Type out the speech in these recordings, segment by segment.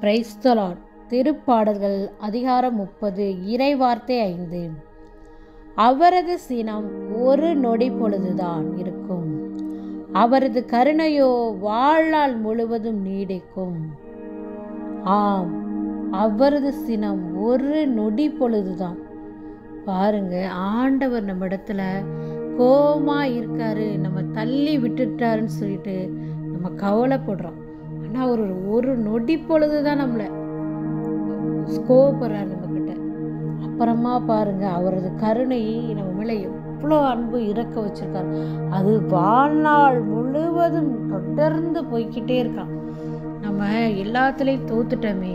Praise the Lord திருப்பாடல்கள் அதிகாரம் முப்பது இறைவார்த்தை ஐந்து. அவரது சினம் ஒரு நொடி பொழுதுதான் இருக்கும். அவரது கருணையோ வாழ்நாள் முழுவதும் நீடிக்கும். ஆம் அவரது சினம் ஒரு நொடி பொழுதுதான். பாருங்க ஆண்டவர் நம்ம இடத்துல கோமா இருக்காரு நம்ம தள்ளி விட்டுட்டாருன்னு சொல்லிட்டு நம்ம கவலைப்படுறோம். ஆனால் அவர் ஒரு ஒரு நொடி பொழுது தான் நம்மளை கோவப்படுறாரு நம்ம கிட்ட அப்புறமா பாருங்க அவரது கருணை நம்ம மேலே எவ்வளோ அன்பு இறக்க வச்சிருக்காரு. அது வாழ்நாள் முழுவதும் தொடர்ந்து போய்க்கிட்டே இருக்கான். நம்ம எல்லாத்துலேயும் தோத்துட்டோமே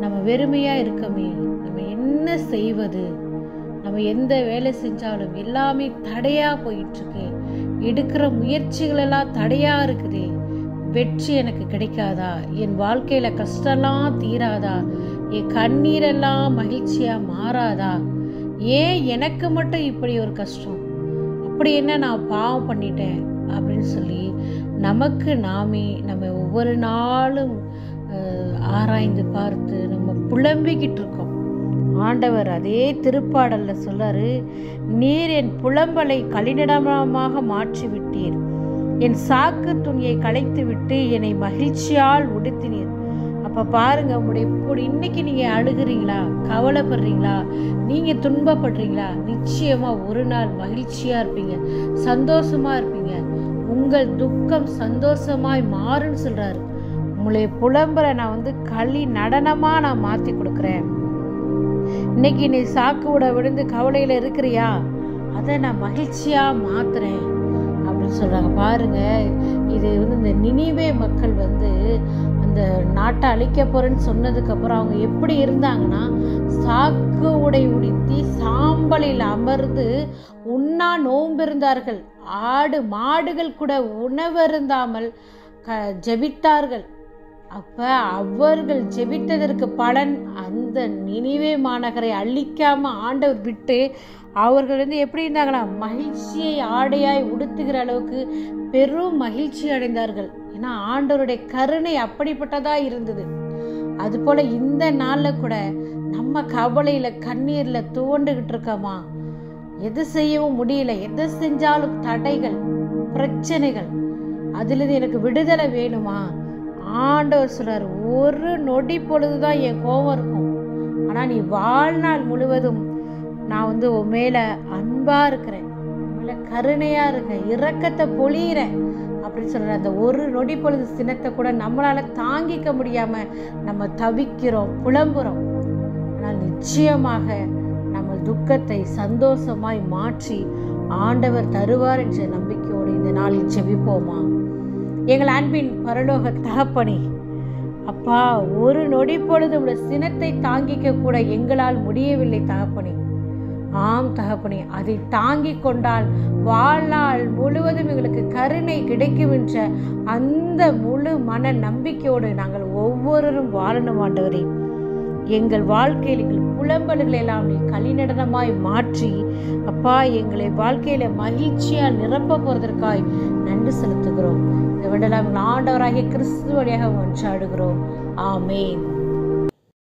நம்ம வெறுமையாக இருக்கமே நம்ம என்ன செய்வது? நம்ம எந்த வேலை செஞ்சாலும் எல்லாமே தடையாக போயிட்டுருக்கு எடுக்கிற முயற்சிகளெல்லாம் தடையாக இருக்குதே. வெற்றி எனக்கு கிடைக்காதா? என் வாழ்க்கையில் கஷ்டம்லாம் தீராதா? என் கண்ணீரெல்லாம் மகிழ்ச்சியாக மாறாதா? ஏன் எனக்கு மட்டும் இப்படி ஒரு கஷ்டம்? அப்படி என்ன நான் பாவம் பண்ணிட்டேன்? அப்படின்னு சொல்லி நமக்கு நாமே நம்ம ஒவ்வொரு நாளும் ஆராய்ந்து பார்த்து நம்ம புலம்பிக்கிட்டு இருக்கோம். ஆண்டவர் அதே திருப்பாடல்ல சொல்லாரு நீர் என் புலம்பலை கலினிடமாக மாற்றி விட்டீர் என் சாக்கு துணியை களைத்து விட்டு என்னை மகிழ்ச்சியால் உடுத்தினீர். அப்ப பாருங்க உங்களுடைய இன்னைக்கு நீங்க அழுகிறீங்களா? கவலைப்படுறீங்களா? நீங்க துன்பப்படுறீங்களா? நிச்சயமா ஒரு நாள் மகிழ்ச்சியா இருப்பீங்க சந்தோஷமா இருப்பீங்க. உங்கள் துக்கம் சந்தோஷமாய் மாறுன்னு சொல்றாரு. உங்களுடைய புலம்பரை நான் வந்து களி நடனமா நான் மாத்தி கொடுக்குறேன். இன்னைக்கு நீ சாக்கு விட விழுந்து கவலையில இருக்கிறியா? அதை நான் மகிழ்ச்சியா மாத்துறேன். அப்படின்னு சொல்கிறாங்க பாருங்க இது வந்து இந்த நினைவே மக்கள் வந்து அந்த நாட்டை அழிக்க போகிறேன்னு சொன்னதுக்கப்புறம் அவங்க எப்படி இருந்தாங்கன்னா சாக்கு உடை உடுத்தி சாம்பலில் அமர்ந்து உண்ணா நோம்பிருந்தார்கள் ஆடு மாடுகள் கூட உணவருந்தாமல் க ஜபித்தார்கள். அப்ப அவர்கள் ஜெபித்ததற்கு பலன் அந்த நினைவே மாநகரை அழிக்காம ஆண்டவர் விட்டு அவர்கள் வந்து எப்படி இருந்தாங்களா? மகிழ்ச்சியை ஆடையாய் உடுத்துகிற அளவுக்கு பெரும் மகிழ்ச்சி அடைந்தார்கள். ஏன்னா ஆண்டவருடைய கருணை அப்படிப்பட்டதா இருந்தது. அதுபோல இந்த நாள்ல கூட நம்ம கவலையில கண்ணீர்ல தோண்டுகிட்டு இருக்கோமா? எது செய்யவும் முடியல. எதை செஞ்சாலும் தடைகள் பிரச்சனைகள். அதுலேருந்து எனக்கு விடுதலை வேணுமா? ஆண்டவர் சொல்றார் ஒரு நொடி பொழுதுதான் என் கோபம் இருக்கும். ஆனால் நீ வாழ்நாள் முழுவதும் நான் வந்து உன் மேலே அன்பாக இருக்கிறேன் மேலே கருணையாக இருக்கேன் இரக்கத்தை பொழியிறேன் அப்படின்னு சொல்கிற அந்த ஒரு நொடி பொழுது சினத்தை கூட நம்மளால் தாங்கிக்க முடியாமல் நம்ம தவிக்கிறோம் புலம்புறோம். ஆனால் நிச்சயமாக நம்ம துக்கத்தை சந்தோஷமாய் மாற்றி ஆண்டவர் தருவார் என்ற நம்பிக்கையோடு இந்த நாளில் செவிப்போமா எங்கள் அன்பின் பரலோக தகப்பனே அப்பா ஒரு நொடி பொழுது உடைய சினத்தை தாங்கிக்க கூட எங்களால் முடியவில்லை தகப்பனே. ஆம் தகப்பனே அதை தாங்கி கொண்டால் வாழ்நாள் முழுவதும் எங்களுக்கு கருணை கிடைக்கும் என்ற அந்த முழு மன நம்பிக்கையோடு நாங்கள் ஒவ்வொருவரும் வாழணும் ஆண்டவரே. எங்கள் வாழ்க்கையில் எங்கள் புலம்பல்களை எல்லாம் நீ கலிநடனமாய் மாற்றி அப்பா எங்களை வாழ்க்கையில மகிழ்ச்சியா நிரப்ப போறதற்காய் நன்றி செலுத்துகிறோம். இந்த விடலாம் ஆண்டவராகிய கிறிஸ்துவடியாக ஒன்றாடுகிறோம் ஆமேன்.